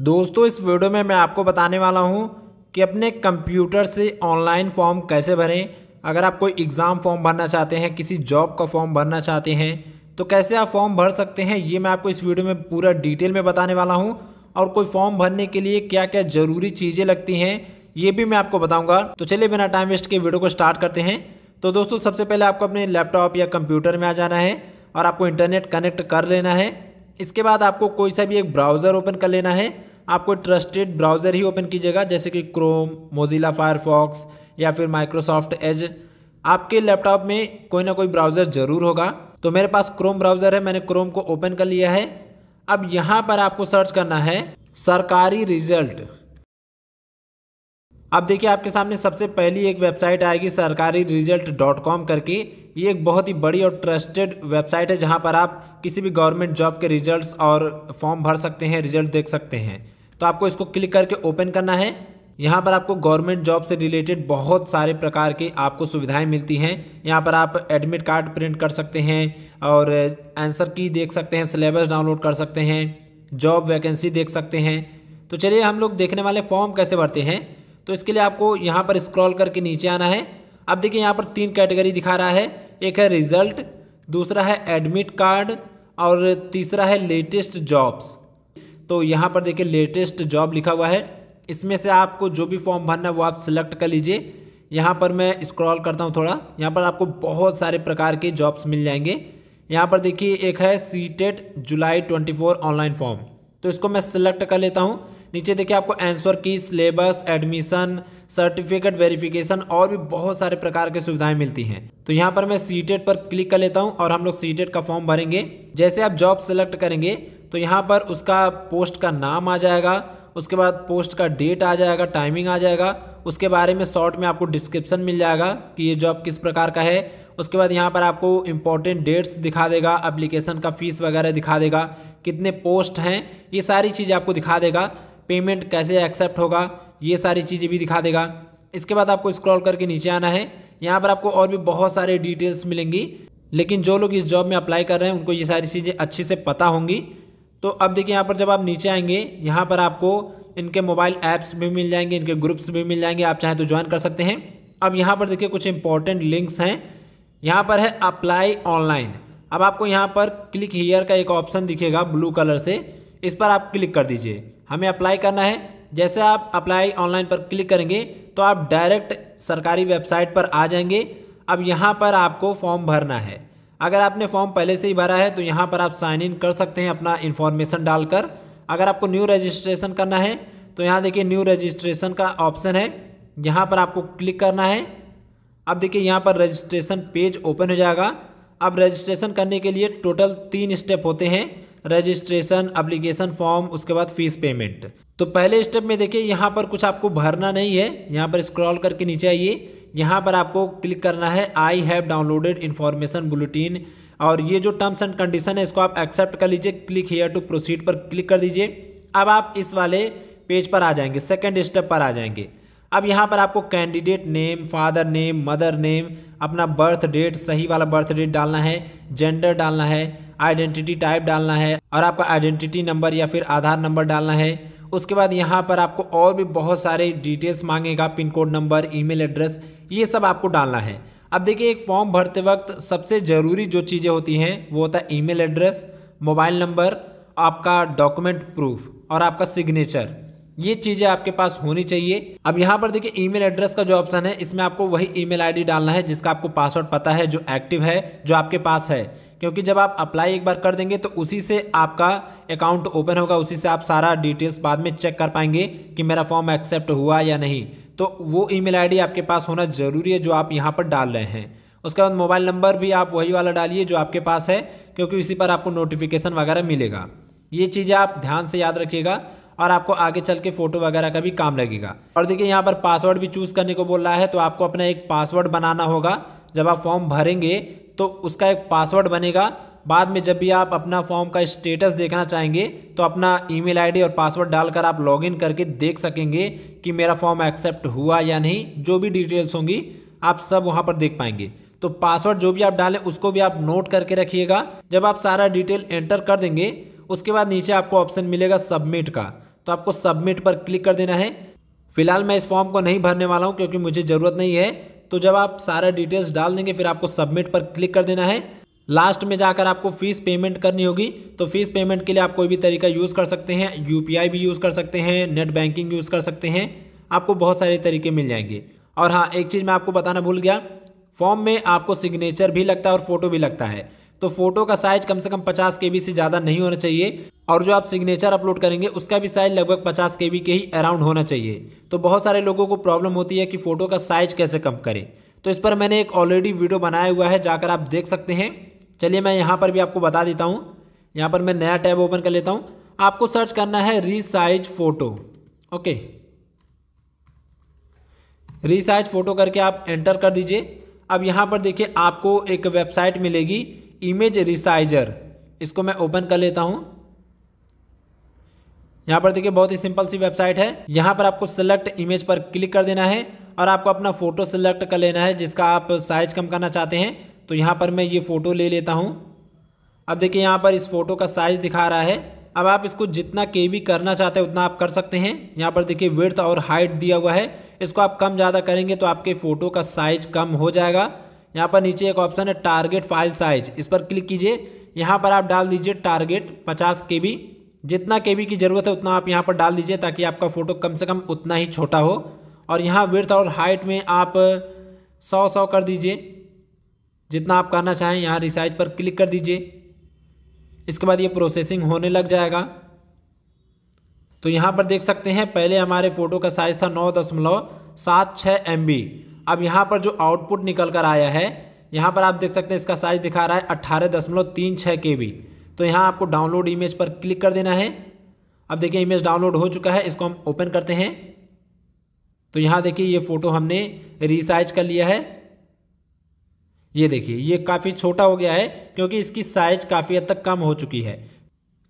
दोस्तों, इस वीडियो में मैं आपको बताने वाला हूँ कि अपने कंप्यूटर से ऑनलाइन फॉर्म कैसे भरें। अगर आप कोई एग्ज़ाम फॉर्म भरना चाहते हैं, किसी जॉब का फॉर्म भरना चाहते हैं तो कैसे आप फॉर्म भर सकते हैं, ये मैं आपको इस वीडियो में पूरा डिटेल में बताने वाला हूँ। और कोई फॉर्म भरने के लिए क्या क्या ज़रूरी चीज़ें लगती हैं, ये भी मैं आपको बताऊँगा। तो चलिए बिना टाइम वेस्ट के वीडियो को स्टार्ट करते हैं। तो दोस्तों, सबसे पहले आपको अपने लैपटॉप या कंप्यूटर में आ जाना है और आपको इंटरनेट कनेक्ट कर लेना है। इसके बाद आपको कोई सा भी एक ब्राउज़र ओपन कर लेना है। आपको ट्रस्टेड ब्राउज़र ही ओपन कीजिएगा, जैसे कि क्रोम मोजिला फायरफॉक्स या फिर माइक्रोसॉफ्ट एज आपके लैपटॉप में कोई ना कोई ब्राउज़र ज़रूर होगा। तो मेरे पास क्रोम ब्राउज़र है, मैंने क्रोम को ओपन कर लिया है। अब यहाँ पर आपको सर्च करना है, सरकारी रिज़ल्ट अब देखिए, आपके सामने सबसे पहली एक वेबसाइट आएगी सरकारी रिज़ल्ट डॉट कॉम करके। ये एक बहुत ही बड़ी और ट्रस्टेड वेबसाइट है, जहाँ पर आप किसी भी गवर्नमेंट जॉब के रिजल्ट्स और फॉर्म भर सकते हैं रिज़ल्ट देख सकते हैं। तो आपको इसको क्लिक करके ओपन करना है। यहाँ पर आपको गवर्नमेंट जॉब से रिलेटेड बहुत सारे प्रकार की आपको सुविधाएँ मिलती हैं। यहाँ पर आप एडमिट कार्ड प्रिंट कर सकते हैं और आंसर की देख सकते हैं, सिलेबस डाउनलोड कर सकते हैं, जॉब वैकेंसी देख सकते हैं। तो चलिए हम लोग देखने वाले फॉर्म कैसे भरते हैं। तो इसके लिए आपको यहाँ पर स्क्रॉल करके नीचे आना है। अब देखिए यहाँ पर तीन कैटेगरी दिखा रहा है। एक है रिज़ल्ट, दूसरा है एडमिट कार्ड और तीसरा है लेटेस्ट जॉब्स। तो यहाँ पर देखिए लेटेस्ट जॉब लिखा हुआ है। इसमें से आपको जो भी फॉर्म भरना है वो आप सिलेक्ट कर लीजिए। यहाँ पर मैं स्क्रॉल करता हूँ थोड़ा। यहाँ पर आपको बहुत सारे प्रकार के जॉब्स मिल जाएँगे। यहाँ पर देखिए एक है सी टेट जुलाई ट्वेंटी फोर ऑनलाइन फॉर्म तो इसको मैं सिलेक्ट कर लेता हूँ। नीचे देखिए आपको आंसर की सिलेबस एडमिशन सर्टिफिकेट वेरिफिकेशन और भी बहुत सारे प्रकार की सुविधाएँ मिलती हैं। तो यहाँ पर मैं सीटेट पर क्लिक कर लेता हूँ और हम लोग सीटेट का फॉर्म भरेंगे। जैसे आप जॉब सेलेक्ट करेंगे तो यहाँ पर उसका पोस्ट का नाम आ जाएगा, उसके बाद पोस्ट का डेट आ जाएगा टाइमिंग आ जाएगा, उसके बारे में शॉर्ट में आपको डिस्क्रिप्शन मिल जाएगा कि ये जॉब किस प्रकार का है। उसके बाद यहाँ पर आपको इम्पोर्टेंट डेट्स दिखा देगा एप्लीकेशन का फ़ीस वगैरह दिखा देगा, कितने पोस्ट हैं, ये सारी चीज़ें आपको दिखा देगा। पेमेंट कैसे एक्सेप्ट होगा, ये सारी चीज़ें भी दिखा देगा। इसके बाद आपको स्क्रॉल करके नीचे आना है। यहाँ पर आपको और भी बहुत सारे डिटेल्स मिलेंगी, लेकिन जो लोग इस जॉब में अप्लाई कर रहे हैं, उनको ये सारी चीज़ें अच्छे से पता होंगी। तो अब देखिए यहाँ पर जब आप नीचे आएँगे, यहाँ पर आपको इनके मोबाइल ऐप्स भी मिल जाएँगे, इनके ग्रुप्स भी मिल जाएँगे, आप चाहें तो ज्वाइन कर सकते हैं। अब यहाँ पर देखिए कुछ इंपॉर्टेंट लिंक्स हैं। यहाँ पर है अप्लाई ऑनलाइन अब आपको यहाँ पर क्लिक हीयर का एक ऑप्शन दिखेगा ब्लू कलर से। इस पर आप क्लिक कर दीजिए। हमें अप्लाई करना है। जैसे आप अप्लाई ऑनलाइन पर क्लिक करेंगे तो आप डायरेक्ट सरकारी वेबसाइट पर आ जाएँगे। अब यहाँ पर आपको फॉर्म भरना है। अगर आपने फॉर्म पहले से ही भरा है तो यहाँ पर आप साइन इन कर सकते हैं अपना इन्फॉर्मेशन डालकर। अगर आपको न्यू रजिस्ट्रेशन करना है तो यहाँ देखिए न्यू रजिस्ट्रेशन का ऑप्शन है। यहाँ पर आपको क्लिक करना है। अब देखिए यहाँ पर रजिस्ट्रेशन पेज ओपन हो जाएगा। अब रजिस्ट्रेशन करने के लिए टोटल तीन स्टेप होते हैं। रजिस्ट्रेशन अप्लीकेशन फॉर्म उसके बाद फ़ीस पेमेंट तो पहले स्टेप में देखिए, यहाँ पर कुछ आपको भरना नहीं है। यहाँ पर स्क्रॉल करके नीचे आइए। यहाँ पर आपको क्लिक करना है I have downloaded information bulletin. और ये जो टर्म्स एंड कंडीशन है, इसको आप एक्सेप्ट कर लीजिए क्लिक हेयर टू प्रोसीड पर क्लिक कर दीजिए। अब आप इस वाले पेज पर आ जाएँगे सेकेंड स्टेप पर आ जाएँगे। अब यहाँ पर आपको candidate name father name mother name अपना बर्थ डेट सही वाला बर्थ डेट डालना है जेंडर डालना है आइडेंटिटी टाइप डालना है, और आपका आइडेंटिटी नंबर या फिर आधार नंबर डालना है। उसके बाद यहाँ पर आपको और भी बहुत सारे डिटेल्स मांगेगा pin code number email address ये सब आपको डालना है। अब देखिए, एक फॉर्म भरते वक्त सबसे ज़रूरी जो चीज़ें होती हैं, वो होता है ईमेल एड्रेस मोबाइल नंबर आपका डॉक्यूमेंट प्रूफ और आपका सिग्नेचर ये चीज़ें आपके पास होनी चाहिए। अब यहाँ पर देखिए ईमेल एड्रेस का जो ऑप्शन है, इसमें आपको वही ईमेल आईडी डालना है जिसका आपको पासवर्ड पता है, जो एक्टिव है, जो आपके पास है। क्योंकि जब आप अप्लाई एक बार कर देंगे तो उसी से आपका अकाउंट ओपन होगा, उसी से आप सारा डिटेल्स बाद में चेक कर पाएँगे कि मेरा फॉर्म एक्सेप्ट हुआ या नहीं। तो वो ईमेल आईडी आपके पास होना ज़रूरी है जो आप यहाँ पर डाल रहे हैं। उसके बाद मोबाइल नंबर भी आप वही वाला डालिए जो आपके पास है, क्योंकि इसी पर आपको नोटिफिकेशन वगैरह मिलेगा। ये चीज़ें आप ध्यान से याद रखिएगा और आपको आगे चल के फ़ोटो वगैरह का भी काम लगेगा। और देखिए यहाँ पर पासवर्ड भी चूज़ करने को बोल रहा है तो आपको अपना एक पासवर्ड बनाना होगा। जब आप फॉर्म भरेंगे तो उसका एक पासवर्ड बनेगा। बाद में जब भी आप अपना फॉर्म का स्टेटस देखना चाहेंगे तो अपना ईमेल आईडी और पासवर्ड डालकर आप लॉगिन करके देख सकेंगे कि मेरा फॉर्म एक्सेप्ट हुआ या नहीं। जो भी डिटेल्स होंगी, आप सब वहाँ पर देख पाएँगे। तो पासवर्ड जो भी आप डालें, उसको भी आप नोट करके रखिएगा। जब आप सारा डिटेल एंटर कर देंगे, उसके बाद नीचे आपको ऑप्शन मिलेगा सबमिट का। तो आपको सबमिट पर क्लिक कर देना है। फ़िलहाल मैं इस फॉर्म को नहीं भरने वाला हूँ, क्योंकि मुझे ज़रूरत नहीं है। तो जब आप सारा डिटेल्स डाल देंगे, फिर आपको सबमिट पर क्लिक कर देना है। लास्ट में जाकर आपको फ़ीस पेमेंट करनी होगी तो फ़ीस पेमेंट के लिए आप कोई भी तरीका यूज़ कर सकते हैं। यूपीआई भी यूज़ कर सकते हैं नेट बैंकिंग यूज़ कर सकते हैं। आपको बहुत सारे तरीके मिल जाएँगे। और हाँ एक चीज़ मैं आपको बताना भूल गया फॉर्म में आपको सिग्नेचर भी लगता है और फ़ोटो भी लगता है। तो फ़ोटो का साइज़ कम से कम पचास के से ज़्यादा नहीं होना चाहिए। और जो आप सिग्नेचर अपलोड करेंगे, उसका भी साइज़ लगभग पचास के के ही अराउंड होना चाहिए। तो बहुत सारे लोगों को प्रॉब्लम होती है कि फ़ोटो का साइज़ कैसे कम करें। तो इस पर मैंने एक ऑलरेडी वीडियो बनाया हुआ है, जाकर आप देख सकते हैं। चलिए मैं यहाँ पर भी आपको बता देता हूँ। यहाँ पर मैं नया टैब ओपन कर लेता हूँ। आपको सर्च करना है resize photo okay resize photo करके आप एंटर कर दीजिए। अब यहाँ पर देखिए आपको एक वेबसाइट मिलेगी। इमेज रिसाइजर इसको मैं ओपन कर लेता हूँ। यहाँ पर देखिए, बहुत ही सिंपल सी वेबसाइट है। यहाँ पर आपको सेलेक्ट इमेज पर क्लिक कर देना है और आपको अपना फ़ोटो सेलेक्ट कर लेना है, जिसका आप साइज़ कम करना चाहते हैं। तो यहाँ पर मैं ये फ़ोटो ले लेता हूँ। अब देखिए, यहाँ पर इस फ़ोटो का साइज़ दिखा रहा है। अब आप इसको जितना के भी करना चाहते हैं, उतना आप कर सकते हैं। यहाँ पर देखिए विर्थ और हाइट दिया हुआ है। इसको आप कम ज़्यादा करेंगे तो आपके फ़ोटो का साइज़ कम हो जाएगा। यहाँ पर नीचे एक ऑप्शन है टारगेट फ़ाइल साइज़ इस पर क्लिक कीजिए। यहाँ पर आप डाल दीजिए टारगेट पचास के जितना के की ज़रूरत है उतना आप यहाँ पर डाल दीजिए ताकि आपका फ़ोटो कम से कम उतना ही छोटा हो। और यहाँ विर्थ और हाइट में आप सौ सौ कर दीजिए। जितना आप करना चाहें यहाँ रिसाइज पर क्लिक कर दीजिए। इसके बाद ये प्रोसेसिंग होने लग जाएगा। तो यहाँ पर देख सकते हैं, पहले हमारे फ़ोटो का साइज़ था नौ दशमलव सात छः एम अब यहाँ पर जो आउटपुट निकल कर आया है, यहाँ पर आप देख सकते हैं इसका साइज़ दिखा रहा है अट्ठारह दशमलव तीन छः के बी तो यहाँ आपको डाउनलोड इमेज पर क्लिक कर देना है। अब देखिए इमेज डाउनलोड हो चुका है, इसको हम ओपन करते हैं। तो यहाँ देखिए ये फ़ोटो हमने रिसाइज कर लिया है। ये देखिए, ये काफ़ी छोटा हो गया है, क्योंकि इसकी साइज़ काफ़ी हद तक कम हो चुकी है।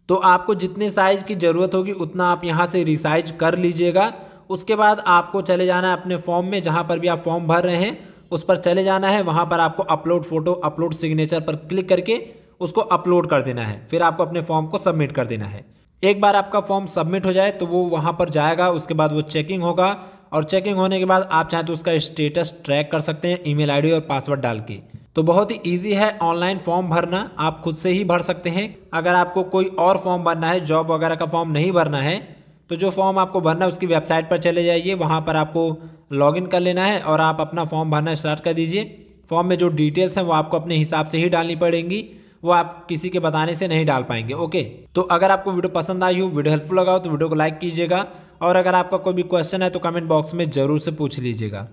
तो आपको जितने साइज़ की ज़रूरत होगी, उतना आप यहाँ से रिसाइज कर लीजिएगा। उसके बाद आपको चले जाना है अपने फॉर्म में, जहाँ पर भी आप फॉर्म भर रहे हैं, उस पर चले जाना है, वहाँ पर आपको अपलोड फ़ोटो अपलोड सिग्नेचर पर क्लिक करके उसको अपलोड कर देना है। फिर आपको अपने फॉर्म को सबमिट कर देना है। एक बार आपका फॉर्म सबमिट हो जाए तो वो वहाँ पर जाएगा, उसके बाद वो चेकिंग होगा, और चेकिंग होने के बाद आप चाहें तो उसका स्टेटस ट्रैक कर सकते हैं ईमेल आईडी और पासवर्ड डाल के। तो बहुत ही ईजी है ऑनलाइन फॉर्म भरना, आप खुद से ही भर सकते हैं। अगर आपको कोई और फॉर्म भरना है जॉब वगैरह का फॉर्म नहीं भरना है तो जो फॉर्म आपको भरना है, उसकी वेबसाइट पर चले जाइए, वहाँ पर आपको लॉगिन कर लेना है और आप अपना फॉर्म भरना स्टार्ट कर दीजिए। फॉर्म में जो डिटेल्स हैं, वो आपको अपने हिसाब से ही डालनी पड़ेंगी, वो आप किसी के बताने से नहीं डाल पाएँगे ओके तो अगर आपको वीडियो पसंद आई हो वीडियो हेल्पफुल लगा हो तो वीडियो को लाइक कीजिएगा और अगर आपका कोई भी क्वेश्चन है तो कमेंट बॉक्स में ज़रूर से पूछ लीजिएगा।